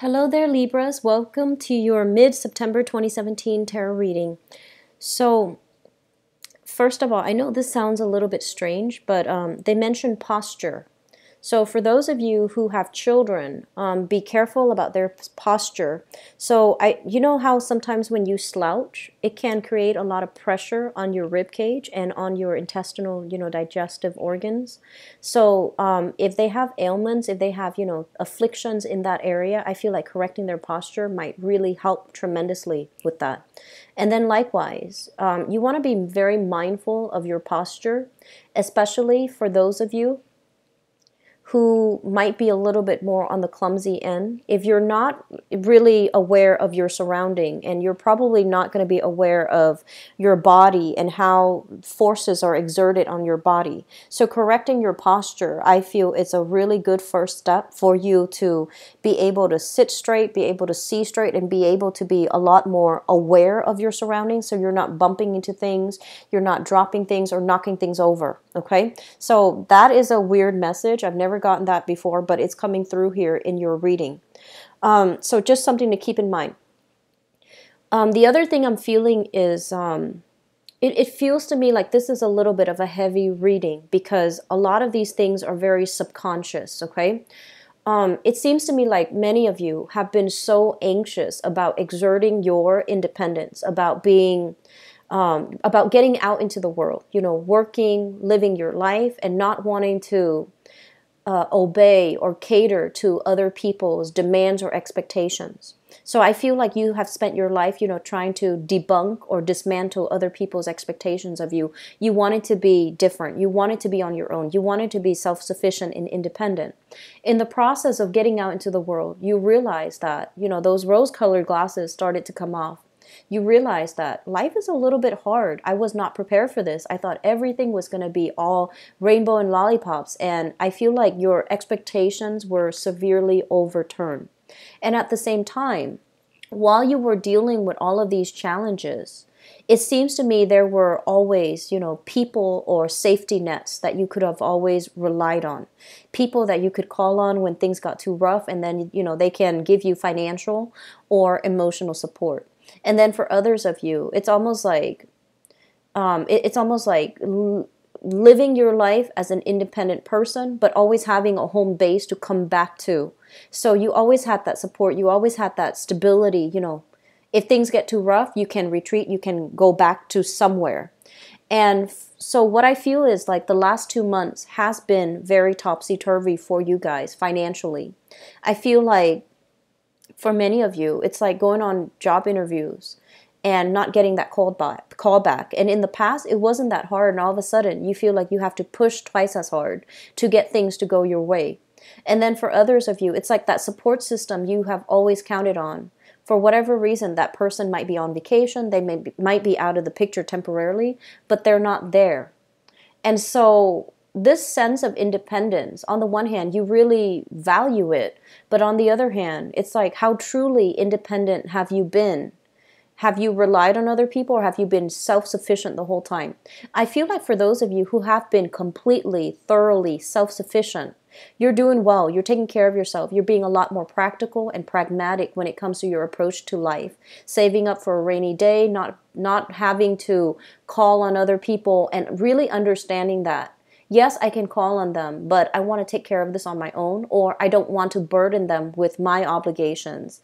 Hello there, Libras. Welcome to your mid September 2017 tarot reading. So, first of all, I know this sounds a little bit strange, but um, they mentioned posture. So for those of you who have children, um, be careful about their posture. So I, you know how sometimes when you slouch, it can create a lot of pressure on your rib cage and on your intestinal, you know, digestive organs. So um, if they have ailments, if they have, you know, afflictions in that area, I feel like correcting their posture might really help tremendously with that. And then likewise, um, you want to be very mindful of your posture, especially for those of you who might be a little bit more on the clumsy end. If you're not really aware of your surrounding and you're probably not going to be aware of your body and how forces are exerted on your body. So correcting your posture, I feel it's a really good first step for you to be able to sit straight, be able to see straight and be able to be a lot more aware of your surroundings so you're not bumping into things, you're not dropping things or knocking things over, okay? So that is a weird message. I've never gotten that before, but it's coming through here in your reading. Um, so just something to keep in mind. Um, the other thing I'm feeling is um, it, it feels to me like this is a little bit of a heavy reading because a lot of these things are very subconscious, okay? Um, it seems to me like many of you have been so anxious about exerting your independence, about being um, about getting out into the world, you know, working, living your life, and not wanting to uh, obey or cater to other people's demands or expectations. So I feel like you have spent your life, you know, trying to debunk or dismantle other people's expectations of you. You wanted to be different. You wanted to be on your own. You wanted to be self-sufficient and independent. In the process of getting out into the world, you realize that, you know, those rose-colored glasses started to come off you realize that life is a little bit hard. I was not prepared for this. I thought everything was going to be all rainbow and lollipops, and I feel like your expectations were severely overturned. And at the same time, while you were dealing with all of these challenges, it seems to me there were always, you know, people or safety nets that you could have always relied on. People that you could call on when things got too rough and then, you know, they can give you financial or emotional support. And then for others of you, it's almost like um, it, it's almost like l- living your life as an independent person, but always having a home base to come back to. So you always had that support. You always had that stability. You know, if things get too rough, you can retreat. You can go back to somewhere. And f- so what I feel is like the last two months has been very topsy turvy for you guys financially. I feel like for many of you, it's like going on job interviews and not getting that call back, call back. And in the past, it wasn't that hard, and all of a sudden, you feel like you have to push twice as hard to get things to go your way. And then for others of you, it's like that support system you have always counted on. For whatever reason, that person might be on vacation, they may be, might be out of the picture temporarily, but they're not there. And so this sense of independence, on the one hand, you really value it, but on the other hand, it's like, how truly independent have you been? Have you relied on other people or have you been self sufficient the whole time? I feel like for those of you who have been completely, thoroughly self sufficient, you're doing well. You're taking care of yourself. You're being a lot more practical and pragmatic when it comes to your approach to life. Saving up for a rainy day, not not having to call on other people and really understanding that yes, I can call on them, but I want to take care of this on my own, or I don't want to burden them with my obligations.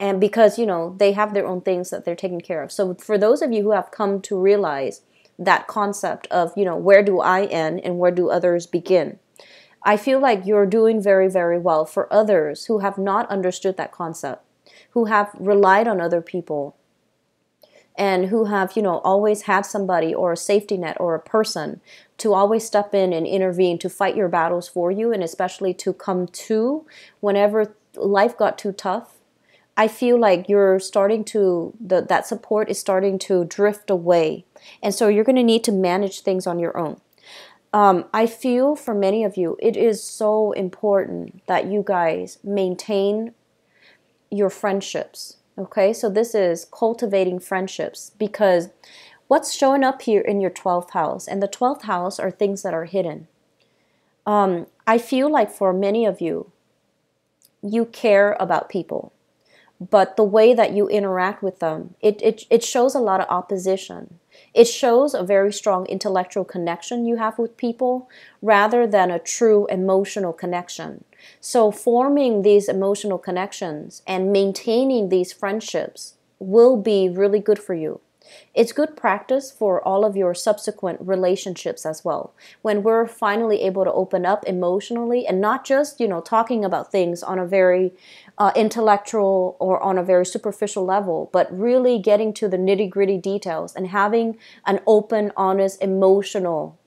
And because, you know, they have their own things that they're taking care of. So for those of you who have come to realize that concept of, you know, where do I end and where do others begin? I feel like you're doing very, very well. For others who have not understood that concept, who have relied on other people, and who have, you know, always had somebody or a safety net or a person to always step in and intervene to fight your battles for you and especially to come to whenever life got too tough. I feel like you're starting to the, that support is starting to drift away. And so you're going to need to manage things on your own. Um, I feel for many of you, it is so important that you guys maintain your friendships Okay, so this is cultivating friendships because what's showing up here in your 12th house, and the 12th house are things that are hidden. Um, I feel like for many of you, you care about people but the way that you interact with them it, it, it shows a lot of opposition it shows a very strong intellectual connection you have with people rather than a true emotional connection so forming these emotional connections and maintaining these friendships will be really good for you it's good practice for all of your subsequent relationships as well. When we're finally able to open up emotionally and not just, you know, talking about things on a very uh, intellectual or on a very superficial level, but really getting to the nitty gritty details and having an open, honest, emotional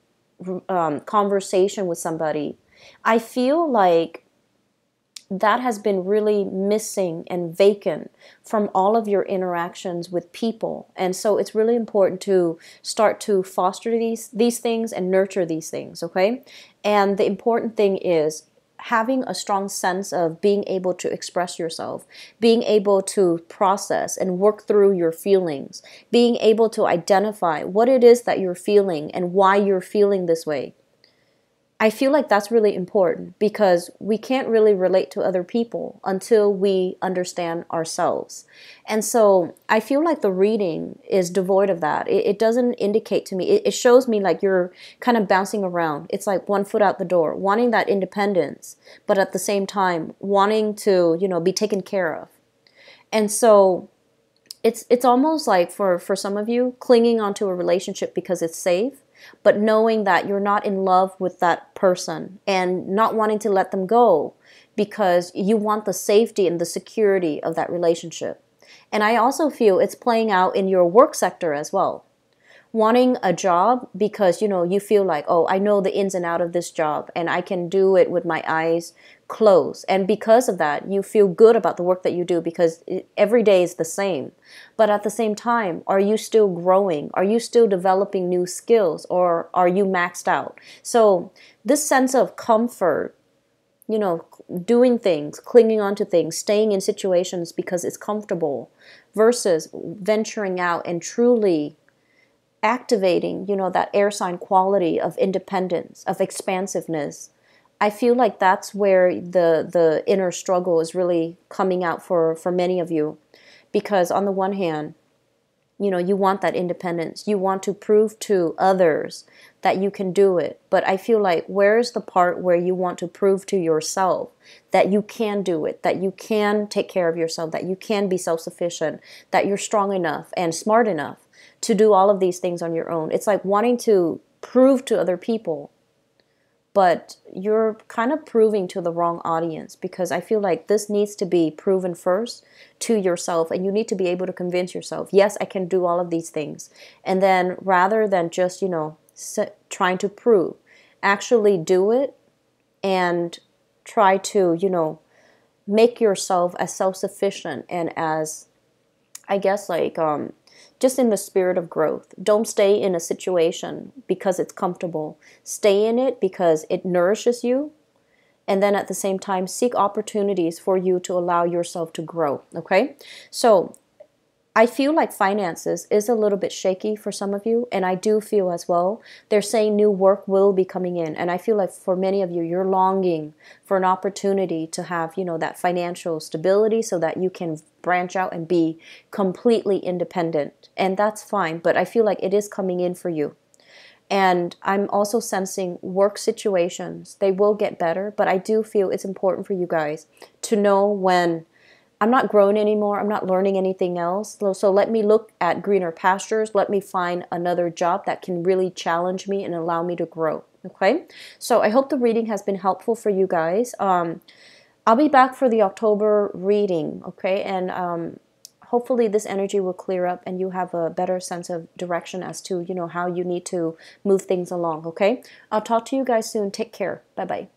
um, conversation with somebody. I feel like that has been really missing and vacant from all of your interactions with people. And so it's really important to start to foster these these things and nurture these things, okay? And the important thing is having a strong sense of being able to express yourself, being able to process and work through your feelings, being able to identify what it is that you're feeling and why you're feeling this way. I feel like that's really important because we can't really relate to other people until we understand ourselves. And so I feel like the reading is devoid of that. It, it doesn't indicate to me, it, it shows me like you're kind of bouncing around. It's like one foot out the door, wanting that independence, but at the same time, wanting to, you know, be taken care of. And so it's it's almost like for for some of you clinging onto a relationship because it's safe but knowing that you're not in love with that person and not wanting to let them go because you want the safety and the security of that relationship. And I also feel it's playing out in your work sector as well wanting a job because you know you feel like oh i know the ins and out of this job and i can do it with my eyes closed and because of that you feel good about the work that you do because every day is the same. But at the same time are you still growing? Are you still developing new skills or are you maxed out? So this sense of comfort you know doing things clinging onto things staying in situations because it's comfortable versus venturing out and truly activating, you know, that air sign quality of independence, of expansiveness. I feel like that's where the the inner struggle is really coming out for for many of you because on the one hand, you know, you want that independence. You want to prove to others that you can do it. But I feel like where's the part where you want to prove to yourself that you can do it, that you can take care of yourself, that you can be self-sufficient, that you're strong enough and smart enough to do all of these things on your own. It's like wanting to prove to other people, but you're kind of proving to the wrong audience because I feel like this needs to be proven first to yourself and you need to be able to convince yourself, yes, I can do all of these things. And then rather than just, you know, trying to prove, actually do it and try to, you know, make yourself as self sufficient and as, I guess, like, um, just in the spirit of growth. Don't stay in a situation because it's comfortable. Stay in it because it nourishes you. And then at the same time, seek opportunities for you to allow yourself to grow. Okay? So I feel like finances is a little bit shaky for some of you, and I do feel as well. They're saying new work will be coming in, and I feel like for many of you, you're longing for an opportunity to have, you know, that financial stability so that you can branch out and be completely independent, and that's fine. But I feel like it is coming in for you. And I'm also sensing work situations, they will get better, but I do feel it's important for you guys to know when I'm not growing anymore. I'm not learning anything else. So, so let me look at greener pastures. Let me find another job that can really challenge me and allow me to grow. Okay. So I hope the reading has been helpful for you guys. Um, I'll be back for the October reading. Okay. And um, hopefully this energy will clear up and you have a better sense of direction as to, you know, how you need to move things along. Okay. I'll talk to you guys soon. Take care. Bye bye.